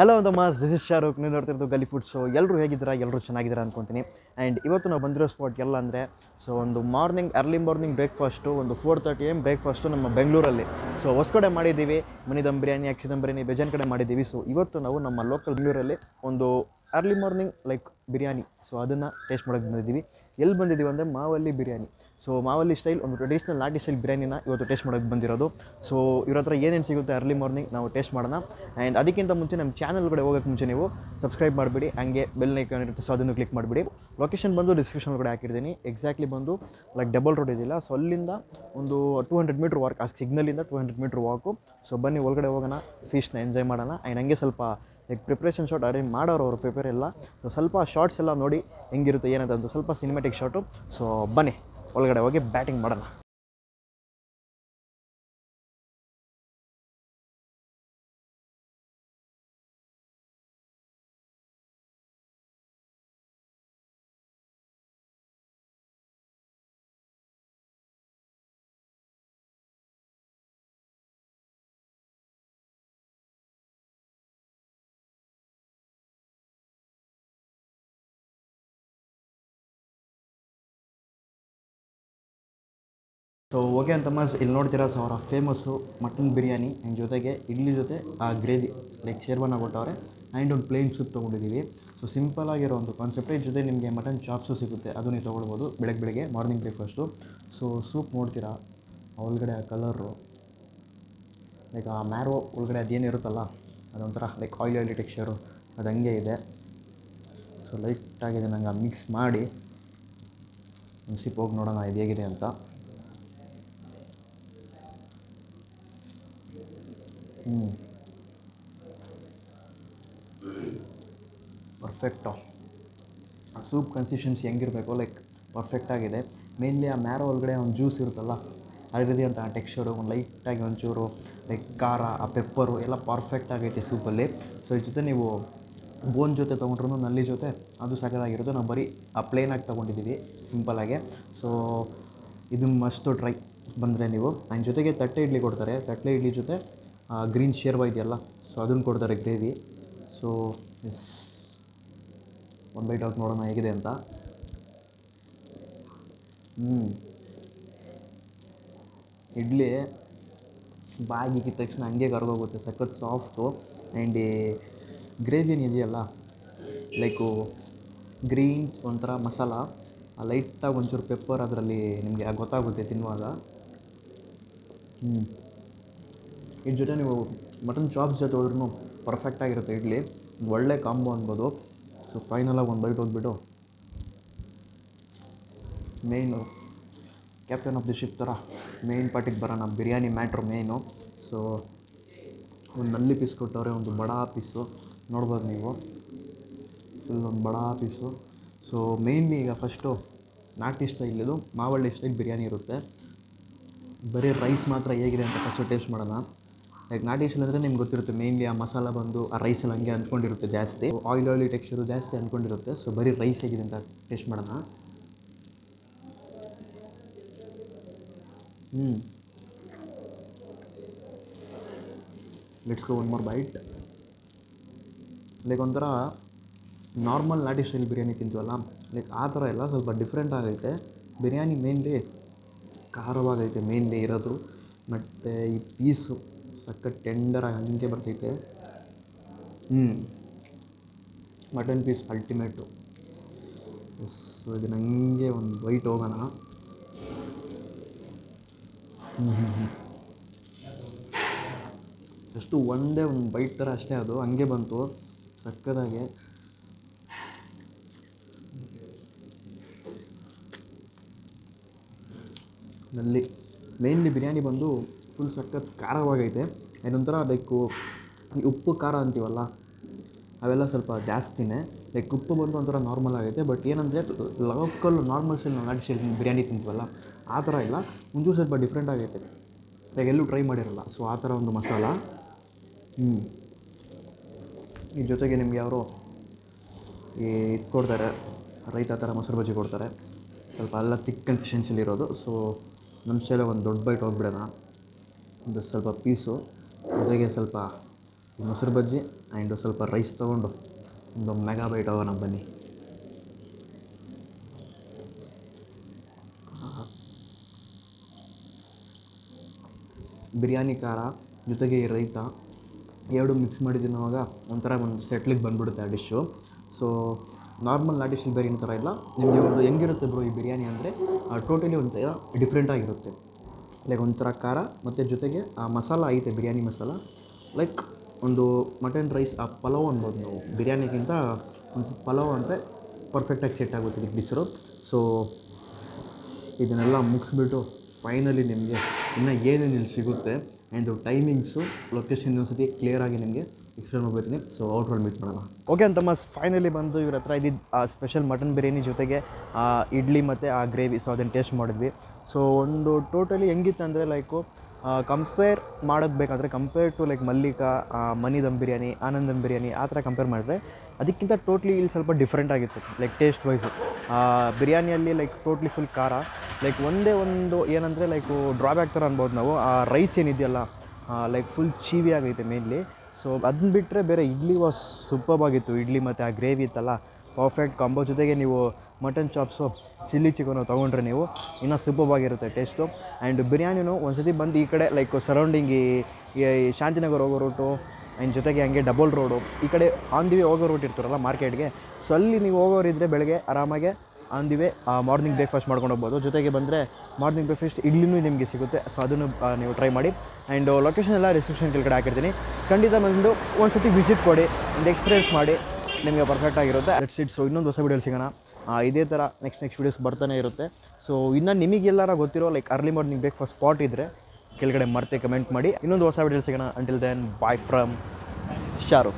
Hello ಒಂದು this is Shahrukh ನೀವು ನೋಡ್ತಿರೋದು ಗಲಿ food so ಎಲ್ಲರೂ ಹೇಗಿದ್ದೀರಾ? ಎಲ್ಲರೂ ಚೆನ್ನಾಗಿದ್ದೀರಾ ಅಂದ್ಕೊತೀನಿ ಆ್ಯಂಡ್ ಇವತ್ತು ನಾವು ಬಂದಿರೋ ಸ್ಪಾಟ್ ಎಲ್ಲ ಅಂದರೆ ಸೊ ಒಂದು ಮಾರ್ನಿಂಗ್ ಅರ್ಲಿ ಮಾರ್ನಿಂಗ್ ಬ್ರೇಕ್ಫಾಸ್ಟು ಒಂದು ಫೋರ್ ತರ್ಟಿ ಎಂ ಬ್ರೇಕ್ಫಾಸ್ಟು ನಮ್ಮ ಬೆಂಗಳೂರಲ್ಲಿ ಸೊ ಹೊಸಕಡೆ ಮಾಡಿದ್ದೀವಿ. ಮನಿ ದಮ್ ಬಿರಿಯಾನಿ ಅಕ್ಷಿ ದಮ್ ಬೇಜಾನ್ ಕಡೆ ಮಾಡಿದ್ದೀವಿ. ಸೊ ಇವತ್ತು ನಾವು ನಮ್ಮ ಲೋಕಲ್ ಬೆಂಗಳೂರಲ್ಲಿ ಒಂದು early morning like biryani so ಅದನ್ನು ಟೇಸ್ಟ್ ಮಾಡೋಕ್ಕೆ ಬಂದಿದ್ದೀವಿ. ಎಲ್ಲಿ ಬಂದಿದ್ದೀವಿ ಅಂದರೆ ಮಾವಲ್ಲಿ ಬಿರಿಯಾನಿ ಸೊ ಮಾವಲ್ಲಿ ಸ್ಟೈಲ್ ಒಂದು ಟ್ರೆಡಿಷ್ನಲ್ ನಾಟಿ ಸ್ಟೈಲ್ ಬಿರಿಯಾನಿನ ಇವತ್ತು ಟೇಸ್ಟ್ ಮಾಡೋಕ್ಕೆ ಬಂದಿರೋದು. ಸೊ ಇವ್ರ ಹತ್ರ ಏನೇನು ಸಿಗುತ್ತೆ ಅರ್ಲಿ ಮಾರ್ನಿಂಗ್ ನಾವು ಟೇಸ್ಟ್ ಮಾಡೋಣ. ಆ್ಯಂಡ್ ಅದಕ್ಕಿಂತ ಮುಂಚೆ ನಮ್ಮ ಚಾನಲ್ ಕಡೆ ಹೋಗೋಕ್ಕೆ ಮುಂಚೆ ನೀವು ಸಬ್ಸ್ಕ್ರೈಬ್ ಮಾಡಿಬಿಡಿ. ಹಂಗೆ ಬೆಲ್ ಐಕಾನ್ ಇರುತ್ತೆ ಸೊ ಅದನ್ನು ಕ್ಲಿಕ್ ಮಾಡಿಬಿಡಿ. ಲೊಕೇಶನ್ ಬಂದು ಡಿಸ್ಕ್ರಿಪ್ಷನ್ ಕೂಡ ಹಾಕಿರ್ತೀನಿ. ಎಕ್ಸಾಕ್ಟ್ಲಿ ಬಂದು ಲೈಕ್ ಡಬಲ್ ರೋಡ್ ಇದಿಲ್ಲ ಸೊ ಅಲ್ಲಿಂದ ಒಂದು ಟೂ ಹಂಡ್ರೆಡ್ ಮೀಟ್ರ್ ವಾಕ್ ಆ ಸಿಗ್ನಲಿಂದ two hundred metre walk so ಬನ್ನಿ, ಒಳಗಡೆ ಹೋಗೋಣ ಫೀಸ್ಟ್ನ ಎಂಜಾಯ್ ಮಾಡೋಣ. ಆ್ಯಂಡ್ ಹಂಗೆ ಸ್ವಲ್ಪ ಲೈಕ್ ಪ್ರಿಪ್ರೇಷನ್ ಶಾಟ್ ಅರೇಂಜ್ ಮಾಡೋರು ಅವರು ಪ್ರಿಪೇರ್ ಎಲ್ಲ ಸೊ ಸ್ವಲ್ಪ ಶಾರ್ಟ್ಸ್ ಎಲ್ಲ ನೋಡಿ ಹೆಂಗಿರುತ್ತೆ, ಏನಂತ ಸ್ವಲ್ಪ ಸಿನಿಮ್ಯಾಟಿಕ್ ಶಾಟು ಸೊ ಬನ್ನಿ, ಒಳಗಡೆ ಹೋಗಿ ಬ್ಯಾಟಿಂಗ್ ಮಾಡೋಣ. ಸೊ ಓಕೆ ಅಂತಮ್ಮ ಇಲ್ಲಿ ನೋಡ್ತೀರಾ ಸೊ ಅವರ ಫೇಮಸ್ಸು ಮಟನ್ ಬಿರಿಯಾನಿ. ಆ್ಯಂಡ್ ಜೊತೆಗೆ ಇಡ್ಲಿ ಜೊತೆ, ಆ ಗ್ರೇವಿ ಲೈಕ್ ಶೇರ್ವಾನ ಕೊಟ್ಟವ್ರೆ. ಆ್ಯಂಡ್ ಒಂದು ಪ್ಲೇನ್ ಸೂಪ್ ತೊಗೊಂಡಿದ್ದೀವಿ ಸೊ ಸಿಂಪಲ್ ಆಗಿರೋ ಒಂದು ಕಾನ್ಸೆಪ್ಟ್ ಜೊತೆ ನಿಮಗೆ ಮಟನ್ ಚಾಪ್ಸು ಸಿಗುತ್ತೆ. ಅದು ನೀವು ತೊಗೊಳ್ಬೋದು ಬೆಳಗ್ಗೆ ಬೆಳಗ್ಗೆ ಮಾರ್ನಿಂಗ್ ಬ್ರೇಕ್ಫಾಸ್ಟು ಸೊ ಸೂಪ್ ನೋಡ್ತೀರಾ ಒಳಗಡೆ ಆ ಕಲರು ಲೈಕ್ ಆ ಮ್ಯಾರೋ ಒಳಗಡೆ ಅದೇನಿರುತ್ತಲ್ಲ ಅದೊಂಥರ ಲೈಕ್ ಆಯಿಲ್ ಆಯಿಲಿ ಟೆಕ್ಸ್ಚರು ಅದು ಹಂಗೆ ಇದೆ. ಸೊ ಲೈಟಾಗಿದೆ ನಂಗೆ ಮಿಕ್ಸ್ ಮಾಡಿ. ಒಂದು ಹೋಗಿ ನೋಡೋಣ, ಇದು ಹೇಗಿದೆ ಅಂತ. ಪರ್ಫೆಕ್ಟು ಆ ಸೂಪ್ ಕನ್ಸಿಸ್ಟೆನ್ಸಿ ಹೆಂಗಿರಬೇಕು? ಲೈಕ್ ಪರ್ಫೆಕ್ಟಾಗಿದೆ ಮೇನ್ಲಿ ಆ ಮ್ಯಾರೋ ಒಳಗಡೆ ಒಂದು ಜ್ಯೂಸ್ ಇರುತ್ತಲ್ಲ ಅದರಲ್ಲಿ ಅಂತ ಟೆಕ್ಸ್ಚರು ಒಂದು ಲೈಟಾಗಿ ಒಂಚೂರು ಲೈಕ್ ಖಾರ, ಆ ಪೆಪ್ಪರು ಎಲ್ಲ ಪರ್ಫೆಕ್ಟ್ ಆಗೈತೆ ಸೂಪಲ್ಲಿ ಸೊ ಇದ್ರ ಜೊತೆ ನೀವು ಬೋನ್ ಜೊತೆ ತೊಗೊಂಡ್ರು ನಲ್ಲಿ ಜೊತೆ ಅದು ಸಕದಾಗಿರೋದು ನಾವು ಬರೀ ಆ ಪ್ಲೇನಾಗಿ ತೊಗೊಂಡಿದ್ದೀವಿ ಸಿಂಪಲಾಗೆ ಸೊ ಇದು ಮಸ್ತು ಟ್ರೈ ಬಂದರೆ ನೀವು ನನ್ನ ಜೊತೆಗೆ ತಟ್ಟೆ ಇಡ್ಲಿ ಕೊಡ್ತಾರೆ. ತಟ್ಟೆ ಇಡ್ಲಿ ಜೊತೆ ಗ್ರೀನ್ ಶೇರ್ವ ಇದೆಯಲ್ಲ ಸೊ ಅದನ್ನು ಕೊಡ್ತಾರೆ ಗ್ರೇವಿ. ಸೊ ಎಸ್ ಒನ್ ಬೈಟ್ ಹಾಕಿ ನೋಡೋಣ ಹೇಗಿದೆ ಅಂತ. ಹ್ಞೂ ಇಡ್ಲಿ ಬಾಗಿಕ್ಕಿದ ತಕ್ಷಣ ಹಂಗೆ ಕರ್ಗೋಗುತ್ತೆ ಸಖತ್ ಸಾಫ್ಟು ಆ್ಯಂಡ್ ಗ್ರೇವಿ ಇದೆಯಲ್ಲ ಲೈಕು ಗ್ರೀನ್ ಒಂಥರ ಮಸಾಲ ಲೈಟಾಗಿ ಒಂಚೂರು ಪೆಪ್ಪರ್ ಅದರಲ್ಲಿ ನಿಮಗೆ ಗೊತ್ತಾಗುತ್ತೆ ತಿನ್ನುವಾಗ. ಹ್ಞೂ ಇದ್ರ ಜೊತೆ ನೀವು ಮಟನ್ ಚಾಪ್ಸ್ ಜೊತೆ ಹೋದ್ರೂ ಪರ್ಫೆಕ್ಟಾಗಿರುತ್ತೆ ಇಡ್ಲಿ ಒಳ್ಳೆ ಕಾಂಬೋ ಅನ್ಬೋದು. ಸೊ ಫೈನಲಾಗಿ ಒಂದು ಬೈಟ್ ಹೋಗ್ಬಿಟ್ಟು main captain of the ship ಥರ ಮೇಯ್ನ್ ಪಾರ್ಟಿಗೆ ಬರೋಣ. ಬಿರಿಯಾನಿ ಮ್ಯಾಟ್ರು ಮೇಯ್ನು ಸೊ ಒಂದು ನಲ್ಲಿ ಪೀಸ್ ಕೊಟ್ಟವ್ರೆ, ಒಂದು ಬಡಾ ಪೀಸು ನೋಡ್ಬೋದು ನೀವು. ಫುಲ್ ಒಂದು ಬಡಾ ಪೀಸು ಸೊ ಮೇಯ್ನ್ ಈಗ ಫಸ್ಟು ನಾಟಿ ಸ್ಟೈಲ್ ಇದು ಮಾವಳ್ಳಿ ಸ್ಟೈಲ್ ಬಿರಿಯಾನಿ ಇರುತ್ತೆ. ಬರೀ ರೈಸ್ ಮಾತ್ರ ಹೇಗಿದೆ ಅಂತ ಫಸ್ಟು ಟೇಸ್ಟ್ ಮಾಡೋಣ. ಲೈಕ್ ನಾಟಿ ಸ್ಟೈಲ್ ಅಂದರೆ ನಿಮ್ಗೆ ಗೊತ್ತಿರುತ್ತೆ ಮೇನ್ಲಿ ಆ ಮಸಾಲ ಬಂದು ಆ ರೈಸಲ್ಲಿ ಹಂಗೆ ಅಂದ್ಕೊಂಡಿರುತ್ತೆ ಜಾಸ್ತಿ. ಆಯಿಲ್ ಆಯಿಲಿ ಟೆಕ್ಸ್ಚರು ಜಾಸ್ತಿ ಅಂದ್ಕೊಂಡಿರುತ್ತೆ. ಸೊ ಬರೀ ರೈಸ್ ಹೇಗಿದೆ ಅಂತ ಟೇಸ್ಟ್ ಮಾಡೋಣ. ಹ್ಞೂ let's go one more bite like ಒಂಥರ ನಾರ್ಮಲ್ ನಾಟಿ ಸ್ಟೈಲ್ ಬಿರಿಯಾನಿ ತಿಂತೀವಲ್ಲ? ಲೈಕ್ ಆ ಥರ ಎಲ್ಲ ಸ್ವಲ್ಪ ಡಿಫ್ರೆಂಟ್ ಆಗೈತೆ. ಬಿರಿಯಾನಿ ಮೇನ್ಲಿ ಖಾರವಾಗೈತೆ ಮೇನ್ಲಿ ಇರೋದು. ಮತ್ತು ಈ ಪೀಸು ಸಖತ್ ಟೆಂಡರಾಗಿ ಹಂಗೆ ಬರ್ತೈತೆ. ಹ್ಞೂ ಮಟನ್ ಪೀಸ್ ಅಲ್ಟಿಮೇಟು ಸೊ ಇದನ್ನ ಹಂಗೆ ಒಂದು ವೈಟ್ ಹೋಗೋಣ. ಹ್ಞೂ ಹ್ಞೂ ಹ್ಞೂ ಜಸ್ಟು ಒಂದೇ ಒಂದು ಬೈಟ್ ಥರ ಅಷ್ಟೇ ಅದು. ಹಂಗೆ ಬಂತು. ಸಕ್ಕದಾಗೆ ನಲ್ಲಿ ಮೇನ್ಲಿ ಬಿರಿಯಾನಿ ಬಂದು ಫುಲ್ ಸಖತ್ ಖಾರವಾಗೈತೆ. ಏನೊಂಥರ ಲೈಕು ಈ ಉಪ್ಪು, ಖಾರ ಅಂತೀವಲ್ಲ, ಅವೆಲ್ಲ ಸ್ವಲ್ಪ ಜಾಸ್ತಿನೇ. ಲೈಕ್ ಉಪ್ಪು ಬಂದು ಒಂಥರ ನಾರ್ಮಲ್ ಆಗೈತೆ. ಬಟ್ ಏನಂದರೆ ಲೋಕಲ್ ನಾರ್ಮಲ್ ಸ್ಟೈಲ್ ನಾಟಿ ಸ್ಟೈಲ್ ಬಿರಿಯಾನಿ ತಿಂತೀವಲ್ಲ, ಆ ಥರ ಇಲ್ಲ. ಒಂಚೂರು ಸ್ವಲ್ಪ ಡಿಫ್ರೆಂಟ್ ಆಗೈತೆ. ಲೈಕ್ ಎಲ್ಲೂ ಟ್ರೈ ಮಾಡಿರಲ್ಲ. ಸೊ ಆ ಥರ ಒಂದು ಮಸಾಲ. ಹ್ಞೂ ಈ ಜೊತೆಗೆ ನಿಮ್ಗೆ ಯಾರೋ ಈ ಇದು ಕೊಡ್ತಾರೆ. ರೈತ ಥರ ಮೊಸರು ಬಜ್ಜಿ ಕೊಡ್ತಾರೆ. ಸ್ವಲ್ಪ ಎಲ್ಲ ತಿಕ್ ಕನ್ಸಿಸ್ಟೆನ್ಸಿಲಿರೋದು ಸೊ ನಮ್ಮ ಸೇಲೆ ಒಂದು ದೊಡ್ಡ ಬೈಟ್ ಹೋಗ್ಬಿಡೋಣ. ಒಂದು ಸ್ವಲ್ಪ ಪೀಸು, ಜೊತೆಗೆ ಸ್ವಲ್ಪ ಮೊಸರು ಬಜ್ಜಿ ಆ್ಯಂಡ್ ಸ್ವಲ್ಪ ರೈಸ್ ತೊಗೊಂಡು ಒಂದು ಮೆಗಾ ಬೈಟ್ ಹೋಗೋಣ ಬನ್ನಿ. ಬಿರಿಯಾನಿ ಖಾರ, ಜೊತೆಗೆ ಈ ರೈತ ಎರಡು ಮಿಕ್ಸ್ ಮಾಡಿ ತಿನ್ನುವಾಗ ಒಂಥರ ಒಂದು ಸೆಟ್ಲಿಗೆ ಬಂದ್ಬಿಡುತ್ತೆ ಆ ಡಿಶ್ಶು ಸೊ ನಾರ್ಮಲ್ ಆ ಡಿಶ್ ಬಿರಿಯಾನಿ ಥರ ಇಲ್ಲ. ನಿಮಗೆ ಒಂದು ಹೆಂಗಿರುತ್ತೆ ಬ್ರೋ ಈ ಬಿರಿಯಾನಿ ಅಂದರೆ ಟೋಟಲಿ ಒಂಥರ ಡಿಫ್ರೆಂಟ್ ಆಗಿರುತ್ತೆ. ಲೈಕ್ ಒಂಥರ ಖಾರ, ಮತ್ತು ಜೊತೆಗೆ ಆ ಮಸಾಲ ಐತೆ, ಬಿರಿಯಾನಿ ಮಸಾಲ. ಲೈಕ್ ಒಂದು ಮಟನ್ ರೈಸ್ ಆ ಪಲಾವ್ ಅನ್ಬೋದು ನಾವು. ಬಿರಿಯಾನಿಗಿಂತ ಒಂದು ಪಲಾವ್ ಅಂದರೆ ಪರ್ಫೆಕ್ಟಾಗಿ ಸೆಟ್ ಆಗುತ್ತೆ ಇದಕ್ಕೆ ಬಿಸಿರು. ಸೊ ಇದನ್ನೆಲ್ಲ ಮುಗಿಸ್ಬಿಟ್ಟು ಫೈನಲಿ ನಿಮಗೆ ಇನ್ನು ಏನೇನು ಇಲ್ಲಿ ಸಿಗುತ್ತೆ ಆ್ಯಂಡ್ ಟೈಮಿಂಗ್ಸು ಲೊಕೇಶನ್ ಕ್ಲಿಯರ್ ಕ್ಲಿಯರಾಗಿ ನಿಮಗೆ ಎಕ್ಸ್ಪ್ಲೇನ್ ಮಾಡ್ಬಿಡ್ತೀನಿ ಸೊ ಔಟ್ರಲ್ಲಿ ಮೀಟ್ ಮಾಡೋಣ. ಓಕೆ ಅಂತ ಫೈನಲಿ ಬಂದು ಇವ್ರ ಹತ್ರ ಇದ್ದಿದ್ದು ಆ ಸ್ಪೆಷಲ್ ಮಟನ್ ಬಿರಿಯಾನಿ ಜೊತೆಗೆ, ಆ ಇಡ್ಲಿ ಮತ್ತು ಆ ಗ್ರೇವಿ ಸೊ ಅದನ್ನು ಟೇಸ್ಟ್ ಮಾಡಿದ್ವಿ. ಸೊ ಒಂದು ಟೋಟಲಿ ಹೆಂಗಿತ್ತು ಅಂದರೆ ಲೈಕು ಕಂಪೇರ್ ಮಾಡೋದು ಬೇಕಾದರೆ compare to like Mallika Mani dum biryani Anand dum biryani, ಆ ಥರ ಕಂಪೇರ್ ಮಾಡಿದ್ರೆ, ಅದಕ್ಕಿಂತ ಟೋಟ್ಲಿ ಇಲ್ಲಿ ಸ್ವಲ್ಪ ಡಿಫ್ರೆಂಟ್ ಆಗಿತ್ತು ಲೈಕ್ ಟೇಸ್ಟ್ ವೈಸು ಬಿರಿಯಾನಿಯಲ್ಲಿ ಲೈಕ್ ಟೋಟ್ಲಿ ಫುಲ್ ಖಾರ. ಲೈಕ್ ಒಂದೇ ಒಂದು ಏನಂದರೆ ಲೈಕ್ ಡ್ರಾಬ್ಯಾಕ್ ಥರ ಅನ್ಬೋದು ನಾವು. ಆ ರೈಸ್ ಏನಿದೆಯಲ್ಲ ಲೈಕ್ ಫುಲ್ ಚೀವಿ ಆಗೈತೆ ಮೇನ್ಲಿ ಸೊ ಅದನ್ನ ಬಿಟ್ಟರೆ ಬೇರೆ, ಇಡ್ಲಿ ವಾಸ್ ಸೂಪರ್ ಆಗಿತ್ತು. ಇಡ್ಲಿ ಮತ್ತು ಆ ಗ್ರೇವಿ ಇತ್ತಲ್ಲ ಪರ್ಫೆಕ್ಟ್ ಕಾಂಬೋ ಜೊತೆಗೆ ನೀವು ಮಟನ್ ಚಾಪ್ಸು, ಚಿಲ್ಲಿ ಚಿಕನು ತೊಗೊಂಡ್ರೆ ನೀವು ಇನ್ನೂ ಸೂಪರ್ಬ್ ಆಗಿರುತ್ತೆ ಟೇಸ್ಟು. ಆ್ಯಂಡ್ ಬಿರಿಯಾನಿನೂ ಒಂದ್ಸತಿ ಬಂದು ಈ ಕಡೆ ಲೈಕ್ ಸರೌಂಡಿಂಗ್ ಈ ಶಾಂತಿನಗರ್ ಹೋಗೋ ರೂಟು ಆ್ಯಂಡ್ ಜೊತೆಗೆ ಹಂಗೆ ಡಬಲ್ ರೋಡು ಈ ಕಡೆ ಆನ್ ದಿ ವೇ ಹೋಗೋ ರೂಟ್ ಇರ್ತಾರಲ್ಲ ಮಾರ್ಕೆಟ್ಗೆ, ಸೊ ಅಲ್ಲಿ ನೀವು ಹೋಗೋರಿದ್ದರೆ ಬೆಳಗ್ಗೆ ಆರಾಮಾಗೆ on the way morning breakfast ಮಾಡ್ಕೊಂಡು ಹೋಗ್ಬೋದು. ಜೊತೆಗೆ ಬಂದರೆ ಮಾರ್ನಿಂಗ್ ಬ್ರೇಕ್ಫಾಸ್ಟ್ ಇಡ್ಲಿನೂ ನಿಮಗೆ ಸಿಗುತ್ತೆ, ಸೊ ಅದನ್ನು ನೀವು ಟ್ರೈ ಮಾಡಿ. ಆ್ಯಂಡ್ ಲೊಕೇಶನ್ ಎಲ್ಲ ರಿಸೆಪ್ಷನ್ ಕೆಳಗಡೆ ಹಾಕಿರ್ತೀನಿ. ಖಂಡಿತ ಬಂದು ಒಂದು ಸತಿ ವಿಸಿಟ್ ಕೊಡಿ, ಒಂದು ಎಕ್ಸ್ಪೀರಿಯನ್ಸ್ ಮಾಡಿ, ನಿಮಗೆ ಪರ್ಫೆಕ್ಟ್ ಆಗಿರುತ್ತೆ. ಲೆಟ್ಸ್ ಇಟ್ ಸೊ ಇನ್ನೊಂದು ಹೊಸ ವಿಡಿಯೋಲಿ ಸಿಗೋಣ. ಇದೇ ಥರ ನೆಕ್ಸ್ಟ್ ನೆಕ್ಸ್ಟ್ ವೀಡಿಯೋಸ್ ಬರ್ತಾನೆ ಇರುತ್ತೆ. ಸೊ ಇನ್ನು ನಿಮಗೆಲ್ಲರ ಗೊತ್ತಿರೋ like early morning breakfast spot ಇದ್ದರೆ ಕೆಳಗಡೆ ಮರ್ತೆ ಕಮೆಂಟ್ ಮಾಡಿ. ಇನ್ನೊಂದು ಹೊಸ ವೀಡಿಯೋ ಸಿಗೋಣ. Until then bye from Sharu